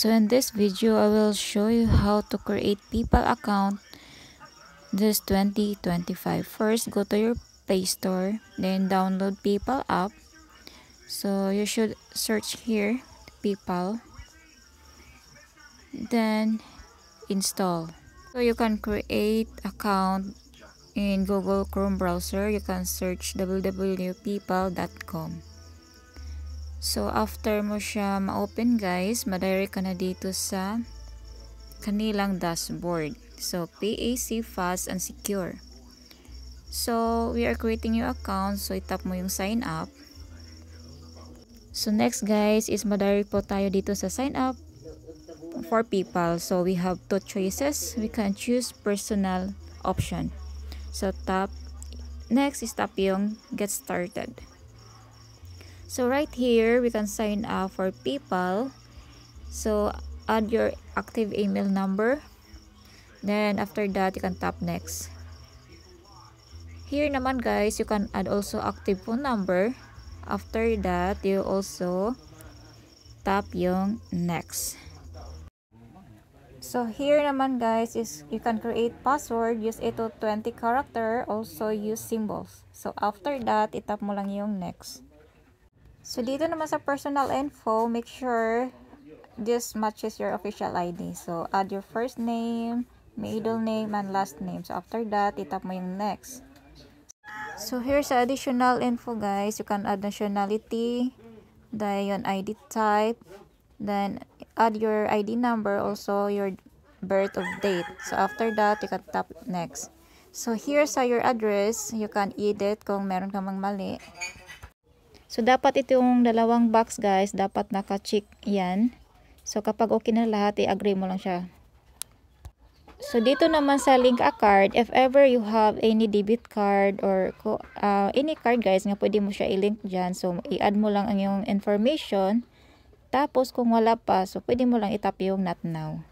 So in this video, I will show you how to create PayPal account this 2025. First, go to your Play Store, then download PayPal app. So you should search here, PayPal. Then install. So you can create account in Google Chrome browser. You can search www.paypal.com. So, after mo siya ma-open guys, madirect ka na dito sa kanilang dashboard. So, PAC fast and secure. So, we are creating your account. So, itap mo yung sign up. So, next guys is madirect po tayo dito sa sign up for people. So, we have two choices. We can choose personal option. So, tap. Next is tap yung get started. So right here, we can sign up for PayPal. So add your active email number. Then after that, you can tap next. Here naman guys, you can add also active phone number. After that, you also tap yung next. So here naman guys is you can create password, use ito 20 character, also use symbols. So after that, itap mo lang yung next. So, dito naman sa personal info, make sure this matches your official ID. So, add your first name, middle name, and last name. So, after that, itap mo yung next. So, here's additional info, guys. You can add nationality, then ID type, then add your ID number, also your birth of date. So, after that, you can tap next. So, here's your address. You can edit kung meron ka mang mali. So, dapat itong dalawang box guys, dapat naka-check yan. So, kapag okay na lahat, i-agree mo lang siya. So, dito naman sa link a card, if ever you have any debit card or uh, any card guys, nga pwede mo siya i-link dyan. So, i-add mo lang ang yung information. Tapos, kung wala pa, so pwede mo lang itap yung not now.